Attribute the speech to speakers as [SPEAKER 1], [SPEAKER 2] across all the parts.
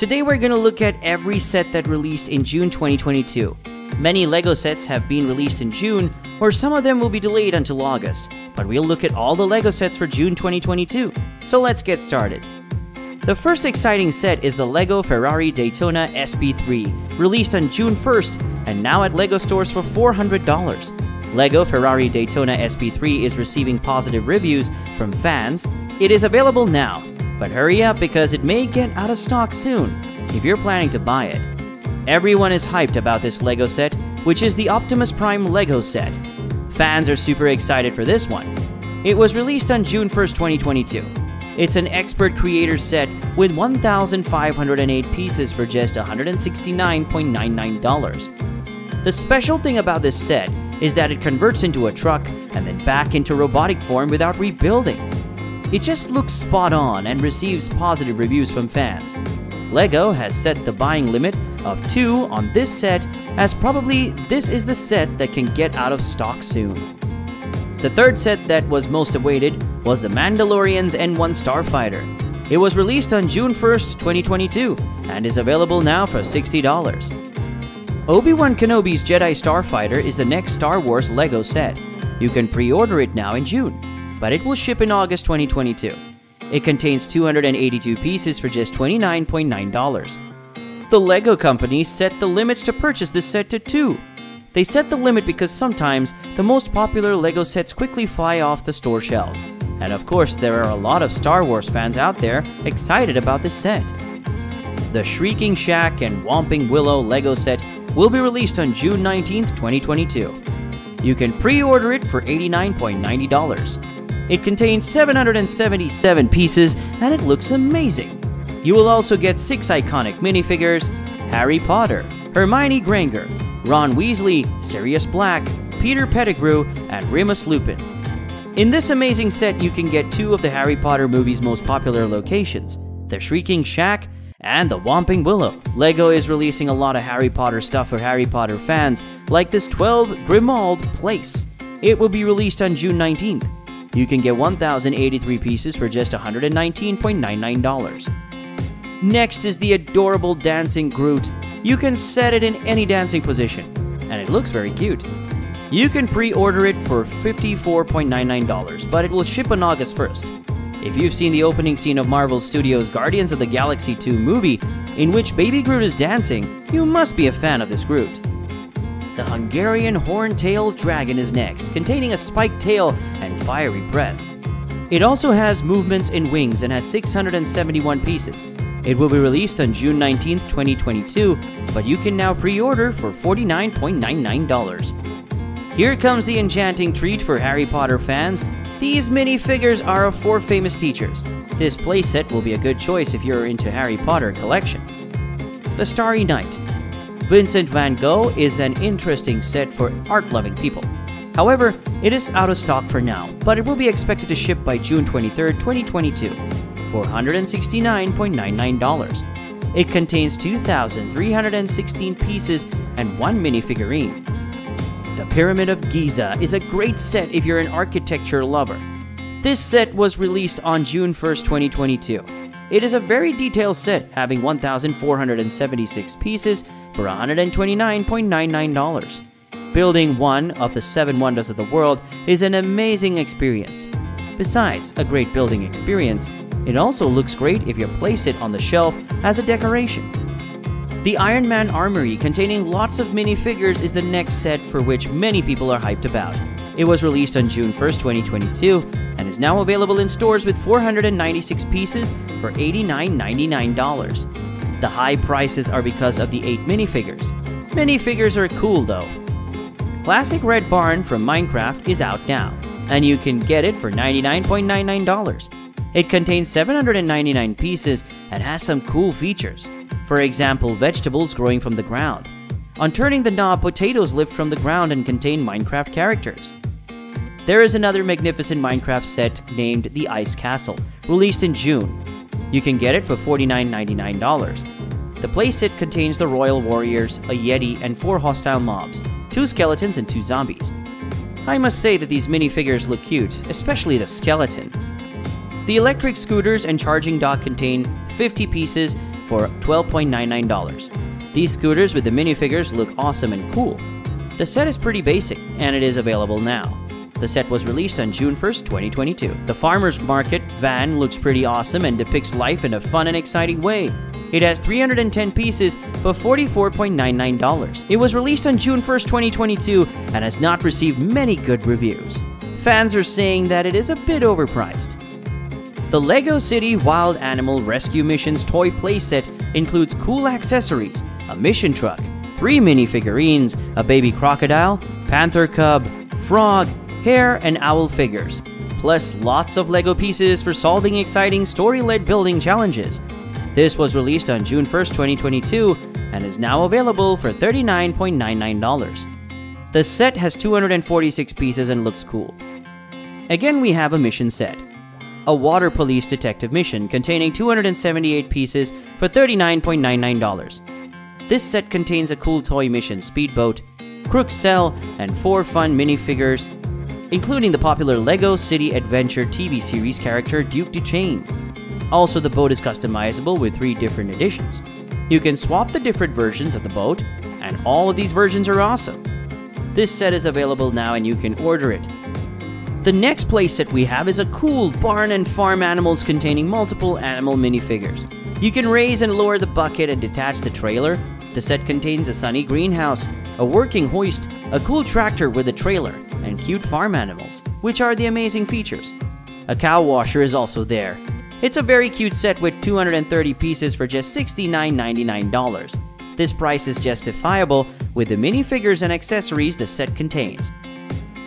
[SPEAKER 1] Today we're going to look at every set that released in June 2022. Many LEGO sets have been released in June, or some of them will be delayed until August, but we'll look at all the LEGO sets for June 2022. So let's get started. The first exciting set is the LEGO Ferrari Daytona SP3, released on June 1st and now at LEGO stores for $400. LEGO Ferrari Daytona SP3 is receiving positive reviews from fans. It is available now, but hurry up because it may get out of stock soon if you're planning to buy it. Everyone is hyped about this LEGO set, which is the Optimus Prime LEGO set. Fans are super excited for this one. It was released on June 1st, 2022. It's an expert creator set with 1,508 pieces for just $169.99. The special thing about this set is that it converts into a truck and then back into robotic form without rebuilding. It just looks spot on and receives positive reviews from fans. LEGO has set the buying limit of two on this set, as probably this is the set that can get out of stock soon. The third set that was most awaited was The Mandalorian's N1 Starfighter. It was released on June 1st, 2022, and is available now for $60. Obi-Wan Kenobi's Jedi Starfighter is the next Star Wars LEGO set. You can pre-order it now in June, but it will ship in August 2022. It contains 282 pieces for just $29.9. The LEGO company set the limits to purchase this set to two. They set the limit because sometimes the most popular LEGO sets quickly fly off the store shelves. And of course, there are a lot of Star Wars fans out there excited about this set. The Shrieking Shack and Whomping Willow LEGO set will be released on June 19, 2022. You can pre order it for $89.90. It contains 777 pieces and it looks amazing. You will also get six iconic minifigures Harry Potter, Hermione Granger, Ron Weasley, Sirius Black, Peter Pettigrew, and Remus Lupin. In this amazing set, you can get two of the Harry Potter movie's most popular locations the Shrieking Shack and the Whomping Willow. LEGO is releasing a lot of Harry Potter stuff for Harry Potter fans, like this 12 Grimmauld Place. It will be released on June 19th. You can get 1,083 pieces for just $119.99. Next is the adorable dancing Groot. You can set it in any dancing position, and it looks very cute. You can pre-order it for $54.99, but it will ship on August 1st. If you've seen the opening scene of Marvel Studios' Guardians of the Galaxy 2 movie, in which Baby Groot is dancing, you must be a fan of this Groot. The Hungarian horn-tailed dragon is next, containing a spiked tail and fiery breath. It also has movements in wings and has 671 pieces. It will be released on June 19, 2022, but you can now pre-order for $49.99. Here comes the enchanting treat for Harry Potter fans. These minifigures are of four famous teachers. This playset will be a good choice if you're into Harry Potter collection. The Starry Night Vincent van Gogh is an interesting set for art-loving people. However, it is out of stock for now, but it will be expected to ship by June 23, 2022 for $169.99. It contains 2,316 pieces and one minifigurine. The Pyramid of Giza is a great set if you're an architecture lover. This set was released on June 1, 2022. It is a very detailed set having 1,476 pieces for $129.99. Building one of the seven wonders of the world is an amazing experience. Besides a great building experience, it also looks great if you place it on the shelf as a decoration. The Iron Man Armory, containing lots of minifigures, is the next set for which many people are hyped about. It was released on June 1st, 2022, and is now available in stores with 496 pieces for $89.99. The high prices are because of the 8 minifigures. Minifigures are cool though. Classic Red Barn from Minecraft is out now, and you can get it for $99.99. It contains 799 pieces and has some cool features. For example, vegetables growing from the ground. On turning the knob, potatoes lift from the ground and contain Minecraft characters. There is another magnificent Minecraft set named The Ice Castle, released in June. You can get it for $49.99. The playset contains the Royal Warriors, a Yeti, and four hostile mobs, two skeletons and two zombies. I must say that these minifigures look cute, especially the skeleton. The electric scooters and charging dock contain 50 pieces for $12.99. These scooters with the minifigures look awesome and cool. The set is pretty basic, and it is available now. The set was released on June 1st, 2022. The Farmer's Market van looks pretty awesome and depicts life in a fun and exciting way. It has 310 pieces for $44.99. It was released on June 1st, 2022 and has not received many good reviews. Fans are saying that it is a bit overpriced. The LEGO City Wild Animal Rescue Missions toy playset includes cool accessories, a mission truck, three mini figurines, a baby crocodile, panther cub, frog, hare, and owl figures, plus lots of LEGO pieces for solving exciting story led building challenges. This was released on June 1st, 2022, and is now available for $39.99. The set has 246 pieces and looks cool. Again, we have a mission set. A water police detective mission containing 278 pieces for $39.99. This set contains a cool toy mission speedboat, crook cell, and four fun minifigures, including the popular LEGO City Adventure TV series character Duke DeChain. Also, the boat is customizable with three different editions. You can swap the different versions of the boat, and all of these versions are awesome. This set is available now and you can order it. The next playset we have is a cool barn and farm animals containing multiple animal minifigures. You can raise and lower the bucket and detach the trailer. The set contains a sunny greenhouse, a working hoist, a cool tractor with a trailer, and cute farm animals, which are the amazing features. A cow washer is also there, it's a very cute set with 230 pieces for just $69.99. This price is justifiable with the minifigures and accessories the set contains.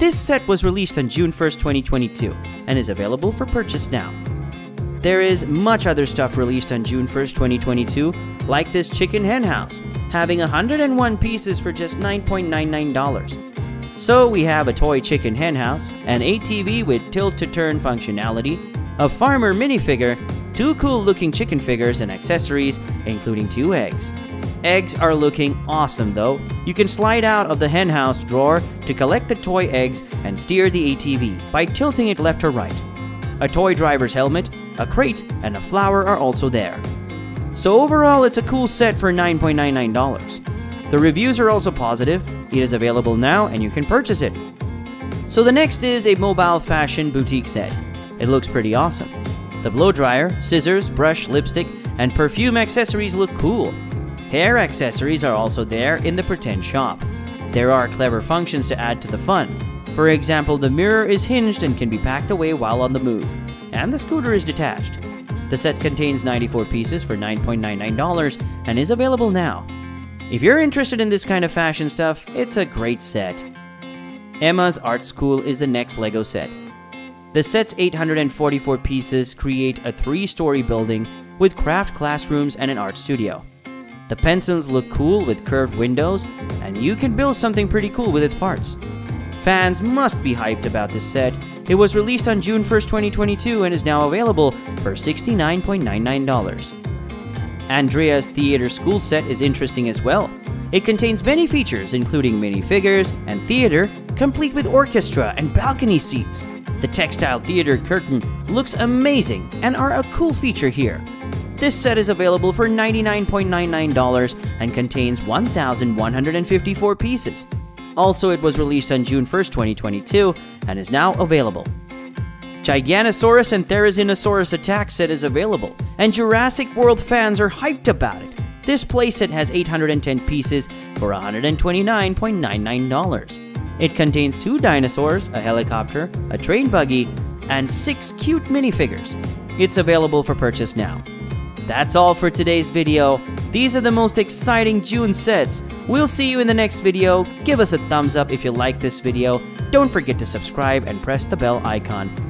[SPEAKER 1] This set was released on June 1st, 2022, and is available for purchase now. There is much other stuff released on June 1st, 2022, like this chicken hen house, having 101 pieces for just $9.99. So we have a toy chicken henhouse, an ATV with tilt to turn functionality, a farmer minifigure, two cool looking chicken figures and accessories, including two eggs. Eggs are looking awesome though. You can slide out of the henhouse drawer to collect the toy eggs and steer the ATV by tilting it left or right. A toy driver's helmet, a crate, and a flower are also there. So overall, it's a cool set for $9.99. The reviews are also positive, it is available now and you can purchase it. So the next is a mobile fashion boutique set. It looks pretty awesome. The blow dryer, scissors, brush, lipstick, and perfume accessories look cool. Hair accessories are also there in the pretend shop. There are clever functions to add to the fun. For example, the mirror is hinged and can be packed away while on the move, and the scooter is detached. The set contains 94 pieces for $9.99 and is available now. If you're interested in this kind of fashion stuff, it's a great set. Emma's Art School is the next LEGO set. The set's 844 pieces create a three story building with craft classrooms and an art studio. The pencils look cool with curved windows, and you can build something pretty cool with its parts. Fans must be hyped about this set. It was released on June 1st, 2022, and is now available for $69.99. Andrea's Theater School set is interesting as well. It contains many features, including minifigures and theater, complete with orchestra and balcony seats. The textile theater curtain looks amazing and are a cool feature here. This set is available for $99.99 and contains 1,154 pieces. Also, it was released on June 1st, 2022, and is now available. Giganosaurus and Therizinosaurus attack set is available, and Jurassic World fans are hyped about it. This playset has 810 pieces for $129.99. It contains two dinosaurs, a helicopter, a train buggy, and six cute minifigures. It's available for purchase now. That's all for today's video. These are the most exciting June sets. We'll see you in the next video. Give us a thumbs up if you like this video. Don't forget to subscribe and press the bell icon.